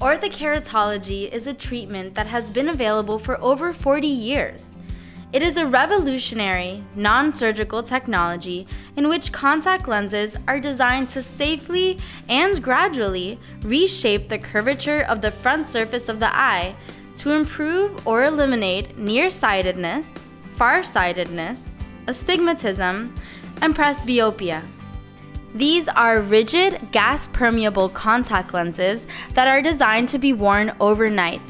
Orthokeratology is a treatment that has been available for over 40 years. It is a revolutionary, non surgical technology in which contact lenses are designed to safely and gradually reshape the curvature of the front surface of the eye to improve or eliminate nearsightedness, farsightedness, astigmatism, and presbyopia. These are rigid, gas permeable contact lenses that are designed to be worn overnight.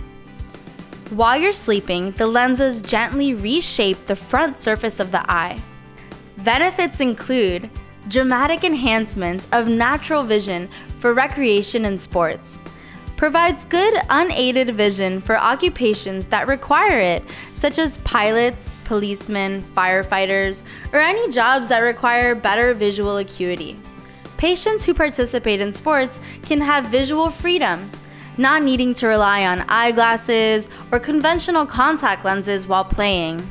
While you're sleeping, the lenses gently reshape the front surface of the eye. Benefits include dramatic enhancement of natural vision for recreation and sports, provides good unaided vision for occupations that require it, such as pilots, policemen, firefighters, or any jobs that require better visual acuity. Patients who participate in sports can have visual freedom, not needing to rely on eyeglasses or conventional contact lenses while playing.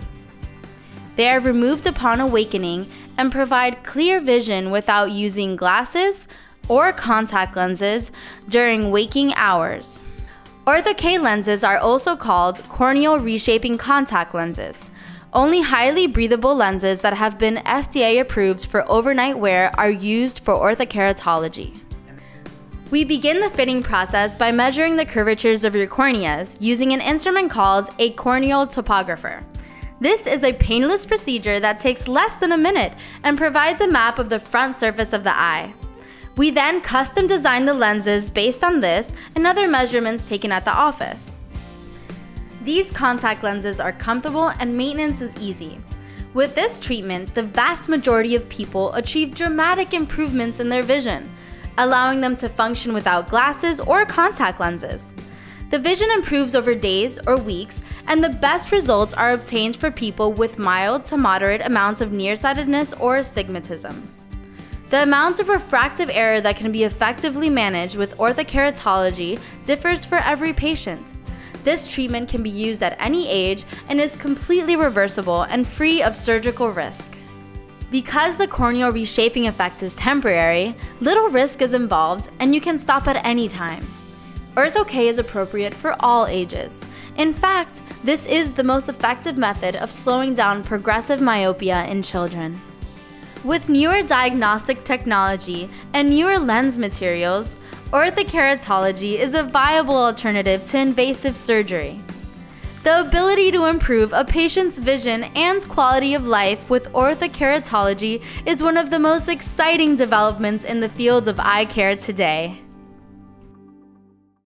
They are removed upon awakening and provide clear vision without using glasses or contact lenses during waking hours. Ortho-K lenses are also called corneal reshaping contact lenses. Only highly breathable lenses that have been FDA approved for overnight wear are used for orthokeratology. We begin the fitting process by measuring the curvatures of your corneas using an instrument called a corneal topographer. This is a painless procedure that takes less than a minute and provides a map of the front surface of the eye. We then custom design the lenses based on this and other measurements taken at the office. These contact lenses are comfortable and maintenance is easy. With this treatment, the vast majority of people achieve dramatic improvements in their vision, allowing them to function without glasses or contact lenses. The vision improves over days or weeks, and the best results are obtained for people with mild to moderate amounts of nearsightedness or astigmatism. The amount of refractive error that can be effectively managed with orthokeratology differs for every patient. This treatment can be used at any age and is completely reversible and free of surgical risk. Because the corneal reshaping effect is temporary, little risk is involved and you can stop at any time. Ortho-K is appropriate for all ages. In fact, this is the most effective method of slowing down progressive myopia in children. With newer diagnostic technology and newer lens materials, Orthokeratology is a viable alternative to invasive surgery. The ability to improve a patient's vision and quality of life with orthokeratology is one of the most exciting developments in the field of eye care today.